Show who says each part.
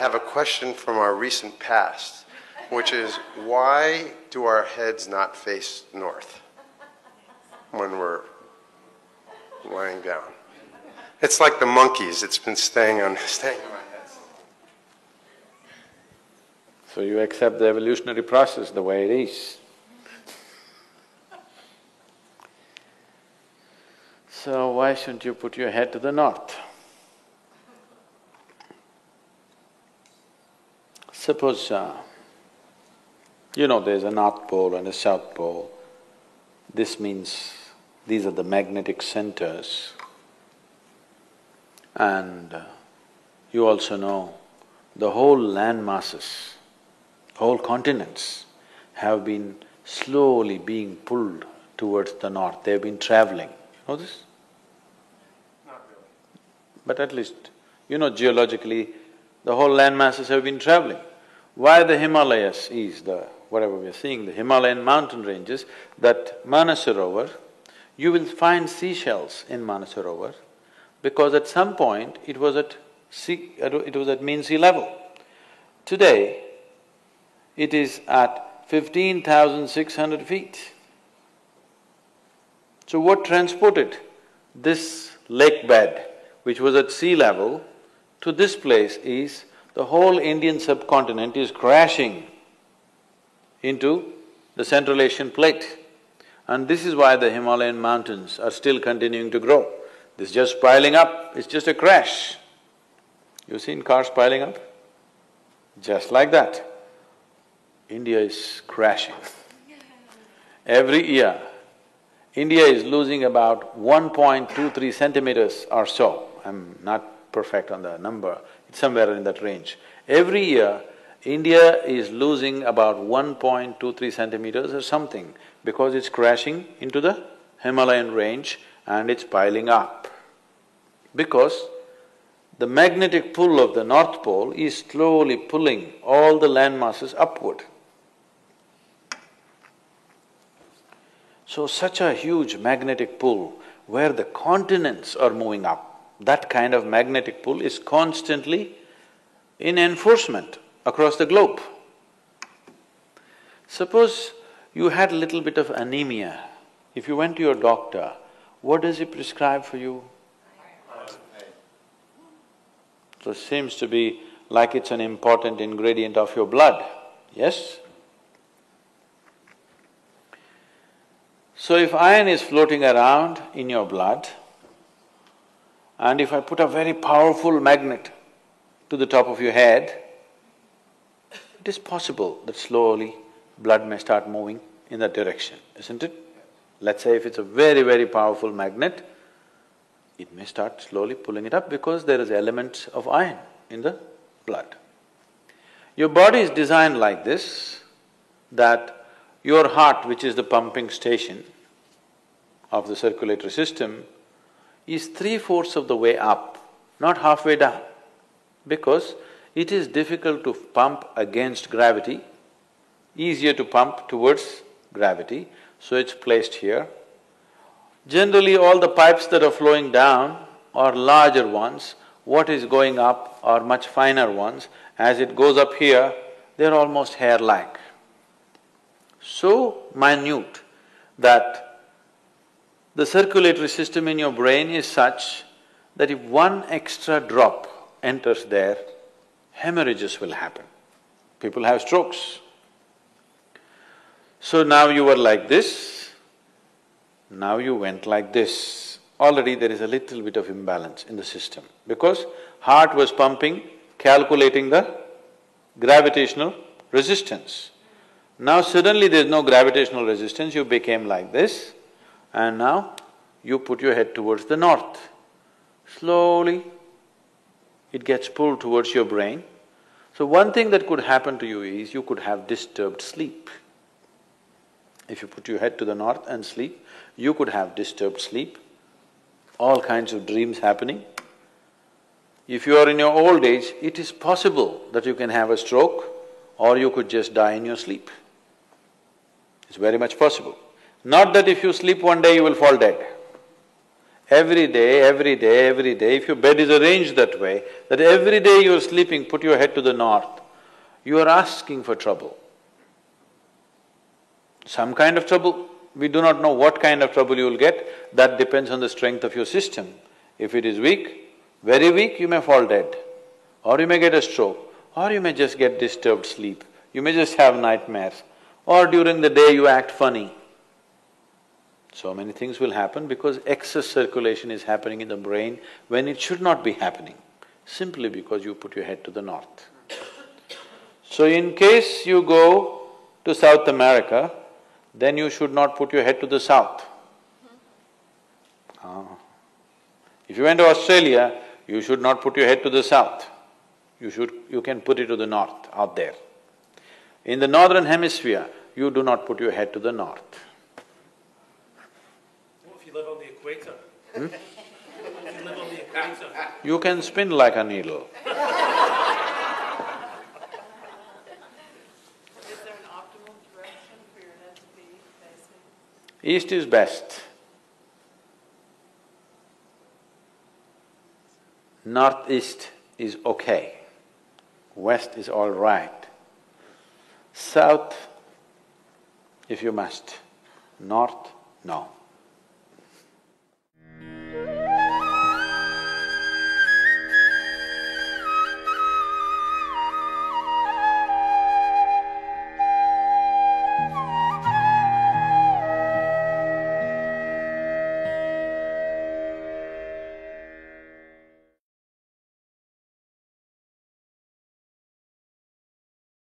Speaker 1: have a question from our recent past, which is why do our heads not face north when we're lying down? It's like the monkeys, it's been staying on, staying on my.
Speaker 2: So you accept the evolutionary process the way it is. So why shouldn't you put your head to the north? Suppose, uh, you know there's a north pole and a south pole. This means these are the magnetic centers. And uh, you also know the whole land masses, whole continents have been slowly being pulled towards the north, they've been traveling. Know this?
Speaker 1: Not really.
Speaker 2: But at least, you know geologically, the whole land masses have been traveling. Why the Himalayas is the… whatever we are seeing, the Himalayan mountain ranges, that Manasarovar, you will find seashells in Manasarovar because at some point it was at sea… it was at mean sea level. Today, it is at fifteen thousand six hundred feet. So what transported this lake bed, which was at sea level, to this place is the whole Indian subcontinent is crashing into the Central Asian plate. And this is why the Himalayan mountains are still continuing to grow. This is just piling up, it's just a crash. You've seen cars piling up? Just like that. India is crashing. Every year, India is losing about 1.23 centimeters or so. I'm not perfect on the number, somewhere in that range. Every year, India is losing about 1.23 centimeters or something because it's crashing into the Himalayan range and it's piling up. Because the magnetic pull of the North Pole is slowly pulling all the land masses upward. So such a huge magnetic pull where the continents are moving up, that kind of magnetic pull is constantly in enforcement across the globe. Suppose you had a little bit of anemia, if you went to your doctor, what does he prescribe for you? So it seems to be like it's an important ingredient of your blood, yes? So if iron is floating around in your blood, and if I put a very powerful magnet to the top of your head, it is possible that slowly blood may start moving in that direction, isn't it? Let's say if it's a very, very powerful magnet, it may start slowly pulling it up because there is elements of iron in the blood. Your body is designed like this, that your heart, which is the pumping station of the circulatory system, is three-fourths of the way up, not halfway down, because it is difficult to pump against gravity, easier to pump towards gravity, so it's placed here. Generally, all the pipes that are flowing down are larger ones, what is going up are much finer ones. As it goes up here, they're almost hair-like. So minute that the circulatory system in your brain is such that if one extra drop enters there, hemorrhages will happen. People have strokes. So now you were like this, now you went like this. Already there is a little bit of imbalance in the system because heart was pumping, calculating the gravitational resistance. Now suddenly there's no gravitational resistance, you became like this and now you put your head towards the north. Slowly, it gets pulled towards your brain. So one thing that could happen to you is you could have disturbed sleep. If you put your head to the north and sleep, you could have disturbed sleep, all kinds of dreams happening. If you are in your old age, it is possible that you can have a stroke or you could just die in your sleep. It's very much possible. Not that if you sleep one day you will fall dead. Every day, every day, every day, if your bed is arranged that way, that every day you're sleeping, put your head to the north, you are asking for trouble. Some kind of trouble, we do not know what kind of trouble you will get, that depends on the strength of your system. If it is weak, very weak, you may fall dead, or you may get a stroke, or you may just get disturbed sleep, you may just have nightmares, or during the day you act funny. So many things will happen because excess circulation is happening in the brain when it should not be happening, simply because you put your head to the north. So in case you go to South America, then you should not put your head to the south. Ah. If you went to Australia, you should not put your head to the south. You should… you can put it to the north, out there. In the northern hemisphere, you do not put your head to the north.
Speaker 3: What if you live on the equator? Hmm? If you live on the equator,
Speaker 2: You can spin like a needle.
Speaker 4: Is there an optimal direction for your head to be facing?
Speaker 2: East is best. Northeast is okay. West is all right. South, if you must. North, no.